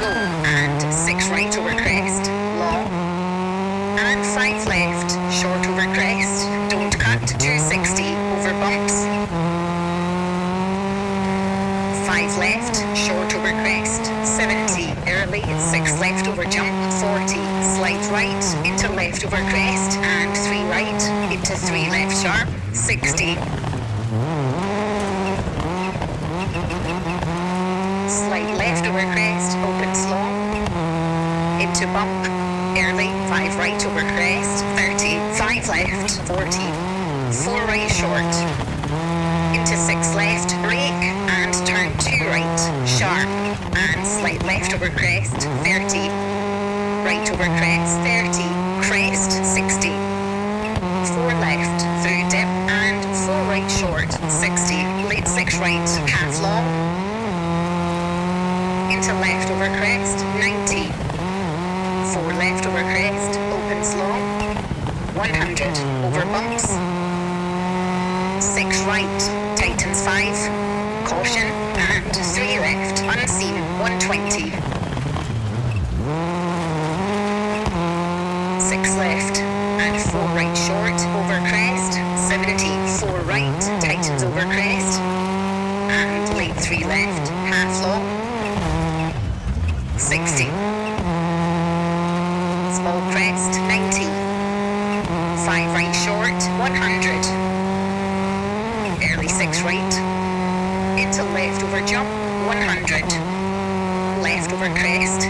go, and 6 right over crest, long, and 5 left, short over crest, don't cut, to 260 over bumps, 5 left, short over crest, 70, early, 6 left over jump, 40, slight right, into left over crest, and 3 right, into 3 left sharp, 60, slight left over crest, into bump, early, 5 right over crest, 30, 5 left, 40, 4 right short, into 6 left, brake, and turn 2 right, sharp, and slight left over crest, 30, right over crest, 30, crest, 60, 4 left, through dip, and 4 right short, 60, late 6 right, half long, into left over crest, 90. 4 left over crest, opens long, 100 over bumps, 6 right, tightens 5, caution, and 3 left, unseen, 120. 6 left, and 4 right short, over crest, 70, 4 right, tightens over crest, and late 3 left, half long, 60. Small crest, 90. 5 right short, 100. Early 6 right. Into left over jump, 100. Left over crest.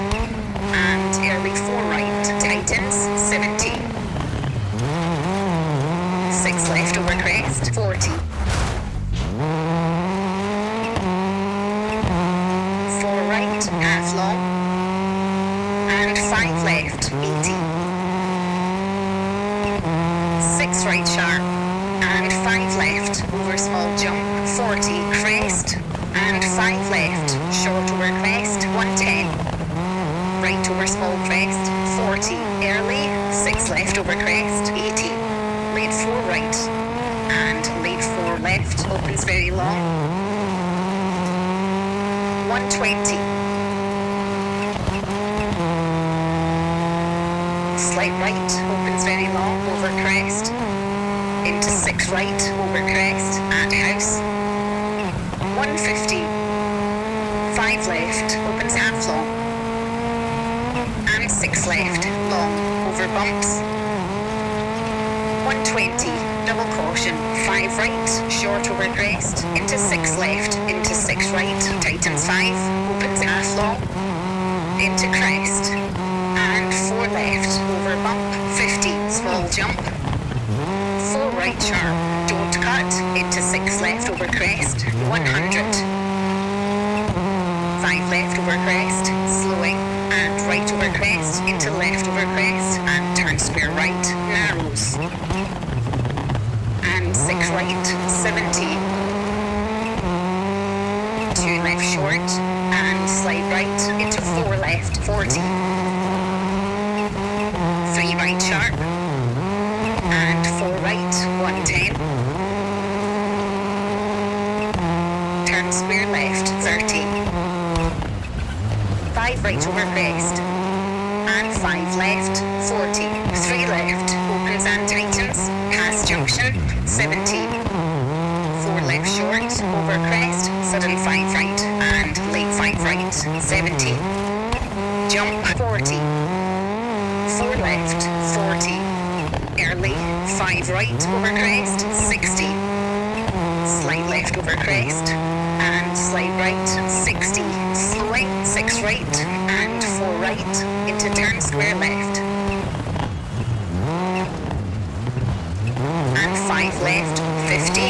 And early 4 right, tightens, 70. 6 left over crest, 40. 4 right, half long and 5 left, 80. 6 right sharp, and 5 left, over small jump, 40, crest, and 5 left, short over crest, 110. Right over small crest, 40, early, 6 over crest, 80. Late 4 right, and late 4 left, opens very long, 120. Slight right, opens very long, over crest. Into 6 right, over crest, and house. 150. 5 left, opens half long. And 6 left, long, over bumps. 120, double caution. 5 right, short over crest. Into 6 left, into 6 right, tightens 5, opens half long. Into crest and 4 left over bump, 50, small jump, 4 right sharp, don't cut, into 6 left over crest, 100, 5 left over crest, slowing, and right over crest, into left over crest, and turn square right, narrows, and 6 right, 70, 2 left short, and slide right, into 4 left, 40, three right sharp, and four right, 110. Turn square left, 30. Five right over crest, and five left, 40. Three left, opens and tightens, pass junction, 70. Four left short, over crest, sudden five right, and late five right, 70. Jump, 40. 4 left, 40. Early, 5 right over crest, 60. Slide left over crest, and slide right, 60. Slowing, 6 right, and 4 right, into turn square left. And 5 left, 50.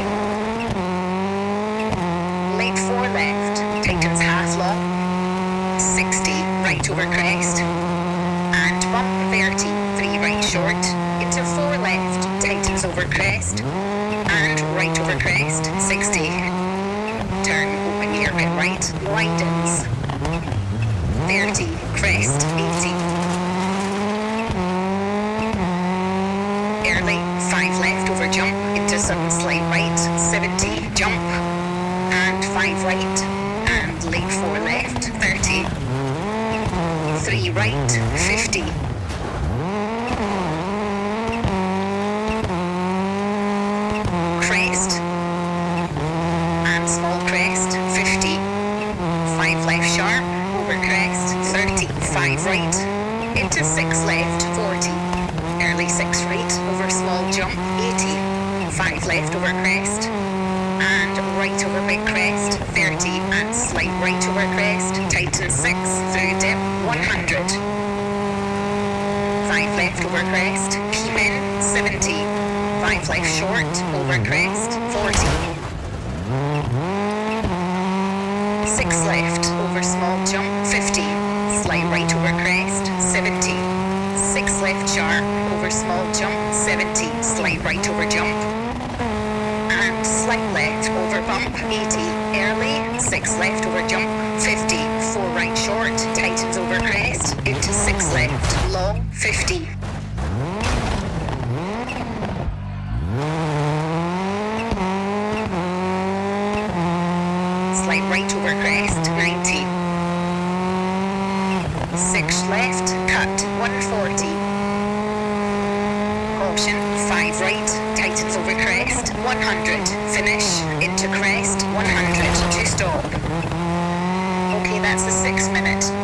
Late 4 left, tightens half long, 60. Right over crest, and bump 30, 3 right short, into 4 left, tightens over crest, and right over crest, 60. Turn open hairpin right, widens. 30, crest, 80. Early, 5 left over jump, into sudden slight right, 70, jump, and 5 right, and late 4 left, 30. Three right, 50. Crest. And small crest, 50. Five left sharp, over crest, 30. Five right. Into six left, 40. Early six right, over small jump, 80. Five left over crest. Right over big crest, 30. And slight right over crest, tighten six, through dip, 100. Five left over crest, keep in, 70. Five left short, over crest, 40. Six left, over small jump, 50. Slight right over crest, 70. Six left sharp, over small jump, 70. Slight right over jump. And slight left over bump, 80. Early, six left over jump, 50. Four right short, tightens over crest, into six left, long, 50. Slide right over crest, 90. Six left, cut, 140. Caution, five right, tightens over crest, 100. Finish, into crest, 100. To stop. Okay, that's a six minute.